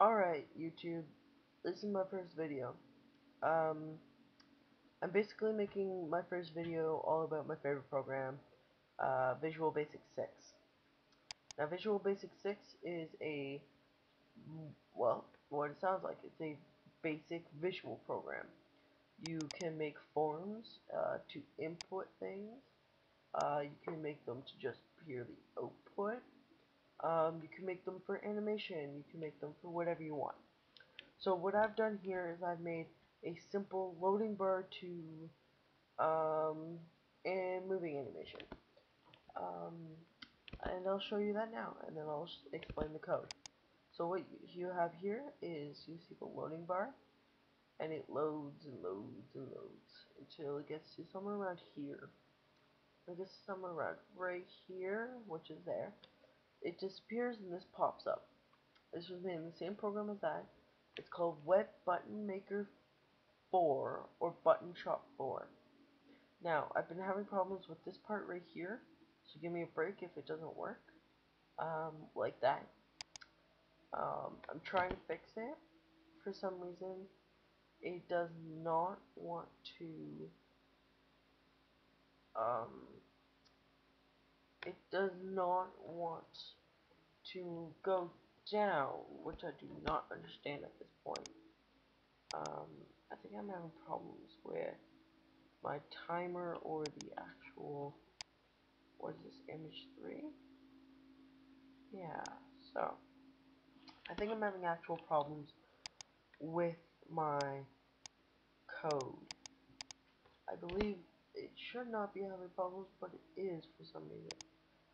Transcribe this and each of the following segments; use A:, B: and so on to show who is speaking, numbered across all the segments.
A: Alright, YouTube, this is my first video. Um, I'm basically making my first video all about my favorite program, uh, Visual Basic 6. Now, Visual Basic 6 is a, well, what it sounds like, it's a basic visual program. You can make forms uh, to input things, uh, you can make them to just purely output, um, you can make them for animation, you can make them for whatever you want. So what I've done here is I've made a simple loading bar to um, and moving animation. Um, and I'll show you that now, and then I'll explain the code. So what you have here is you see the loading bar, and it loads and loads and loads until it gets to somewhere around here. I guess somewhere around right here, which is there. It disappears and this pops up. This was made in the same program as that. It's called Web Button Maker 4 or Button Shop 4. Now, I've been having problems with this part right here, so give me a break if it doesn't work. Um, like that. Um, I'm trying to fix it. For some reason, it does not want to, um, it does not want to go down, which I do not understand at this point. Um, I think I'm having problems with my timer or the actual, what is this, image 3? Yeah, so, I think I'm having actual problems with my code. I believe it should not be having problems, but it is for some reason.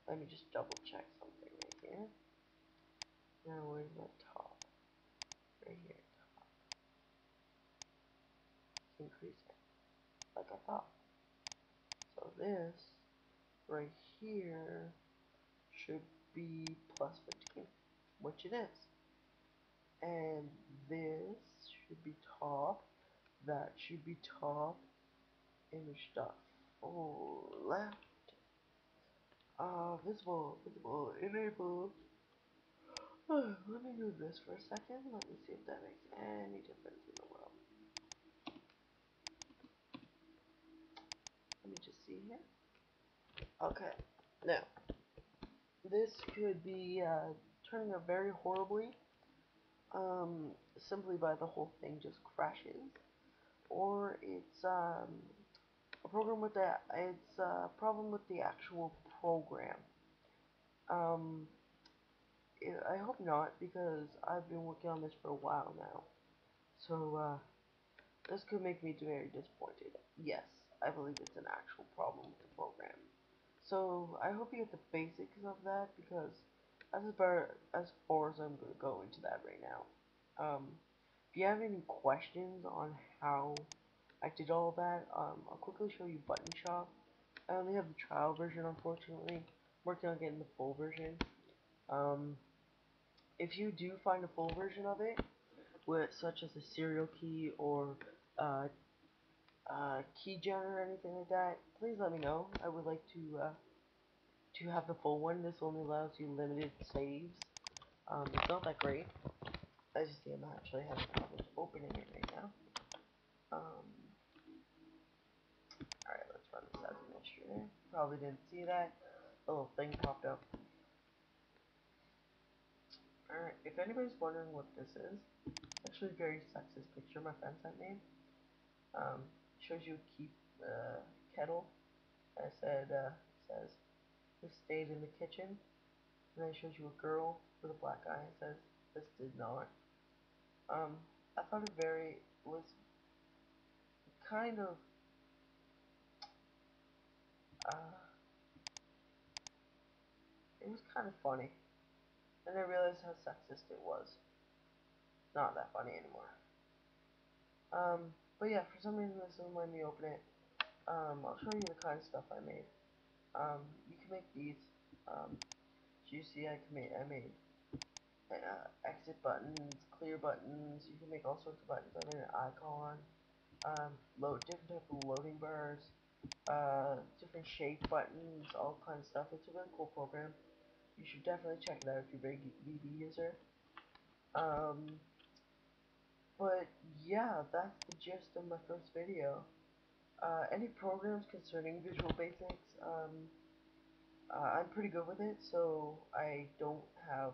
A: Let me just double check something right here. Now, where's my top? Right here, top. Increase it, like I thought. So this, right here, should be plus 15, which it is. And this should be top, that should be top, image dot full left, uh, visible, visible, enable. Let me do this for a second, let me see if that makes any difference in the world. Let me just see here. Okay, now, this could be uh, turning out very horribly, um, simply by the whole thing just crashes, or it's um, a program with the it's a problem with the actual program. Um, I hope not because I've been working on this for a while now, so uh, this could make me very disappointed. Yes, I believe it's an actual problem with the program. So I hope you get the basics of that because that's about as far as I'm going to go into that right now. Um, if you have any questions on how I did all that, um, I'll quickly show you Button Shop. I only have the trial version, unfortunately. I'm working on getting the full version. Um, if you do find a full version of it, with such as a serial key or uh, uh, keygen or anything like that, please let me know. I would like to uh, to have the full one. This only allows you limited saves. Um, it's not that great. As you see, I'm actually having problems opening it right now. Um, Alright, let's run this as administrator. Probably didn't see that. A little thing popped up. If anybody's wondering what this is, it's actually a very sexist picture my friend sent me. Um, shows you keep uh, kettle. I said, uh, says, this stayed in the kitchen. And then it shows you a girl with a black eye. It says, this did not. Um, I thought it very, was kind of, uh, it was kind of funny. And I realized how sexist it was. Not that funny anymore. Um, but yeah, for some reason this doesn't let me open it. Um, I'll show you the kind of stuff I made. Um, you can make these. Um, you see I can make, I made uh, exit buttons, clear buttons, you can make all sorts of buttons. I made an icon, um, load different type of loading bars, uh, different shape buttons, all kinds of stuff. It's a really cool program. You should definitely check it out if you're a big VB user. Um, but yeah, that's the gist of my first video. Uh, any programs concerning Visual Basics, um, uh, I'm pretty good with it, so I don't have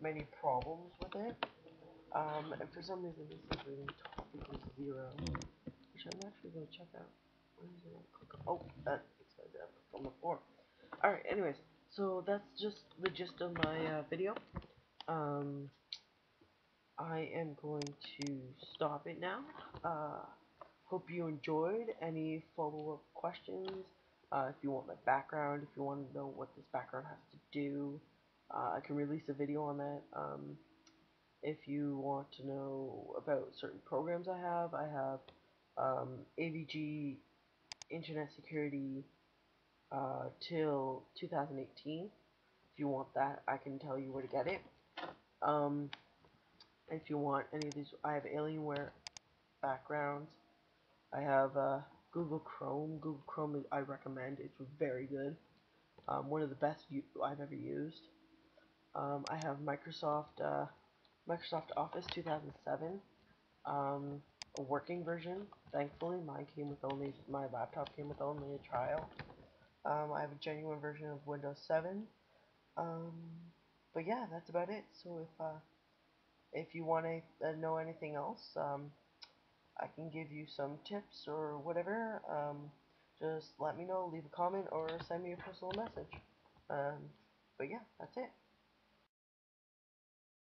A: many problems with it. Um, and for some reason this is reading top equals zero, which I'm actually going to check out. Oh, that explains it the floor. Alright, anyways, so that's just the gist of my uh, video. Um, I am going to stop it now. Uh, hope you enjoyed. Any follow-up questions? Uh, if you want my background, if you want to know what this background has to do, uh, I can release a video on that. Um, if you want to know about certain programs I have, I have um, AVG Internet Security uh, till 2018. If you want that, I can tell you where to get it. Um, if you want any of these, I have Alienware backgrounds. I have uh, Google Chrome. Google Chrome I recommend. It's very good. Um, one of the best I've ever used. Um, I have Microsoft uh, Microsoft Office 2007, um, a working version. Thankfully, mine came with only my laptop came with only a trial. Um, I have a genuine version of Windows 7. Um, but yeah, that's about it. So if uh, if you want to uh, know anything else, um, I can give you some tips or whatever. Um, just let me know, leave a comment, or send me a personal message. Um, but yeah, that's it.